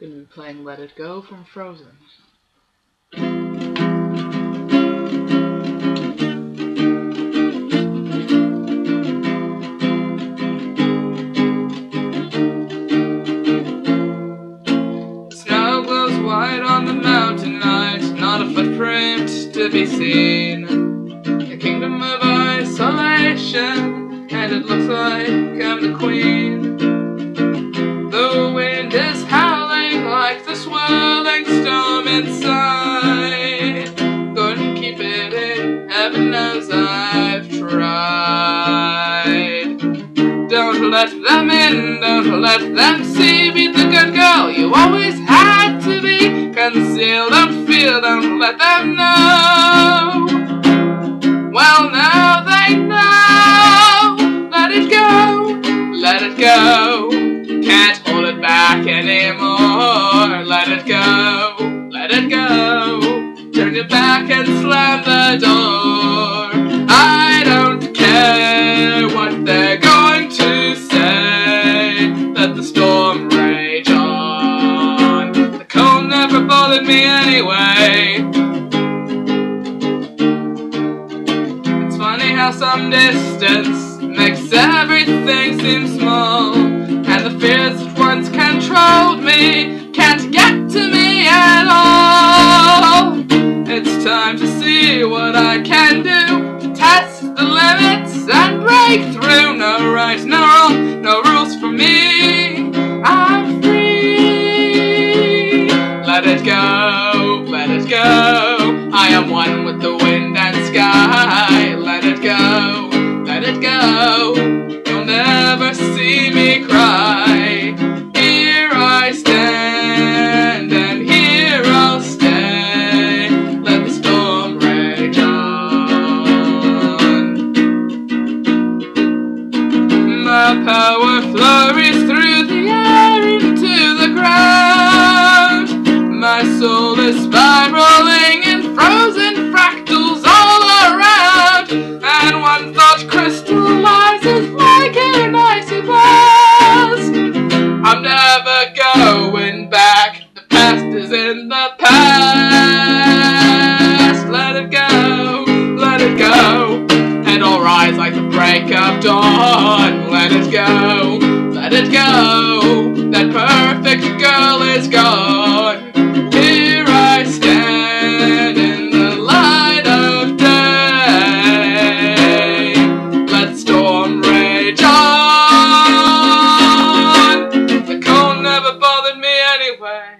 Gonna be playing Let It Go from Frozen. Snow glows white on the mountain night, not a footprint to be seen. Inside. Couldn't keep it in, heaven knows I've tried. Don't let them in, don't let them see. Be the good girl you always had to be. Conceal, don't feel, don't let them know. Well, now they know. Let it go, let it go. Can't hold it back anymore. Let it go, door. I don't care what they're going to say. Let the storm rage on. The cold never bothered me anyway. It's funny how some distance makes everything seem small. And the fears that once controlled me break through. No right, no wrong, no rules power flurries through the air into the ground. My soul is spiraling in frozen fractals all around. And one thought crystallizes like an icy blast. I'm never going back. The past is in the past. Rise like the break of dawn. Let it go, let it go. That perfect girl is gone. Here I stand in the light of day. Let storm rage on. The cold never bothered me anyway.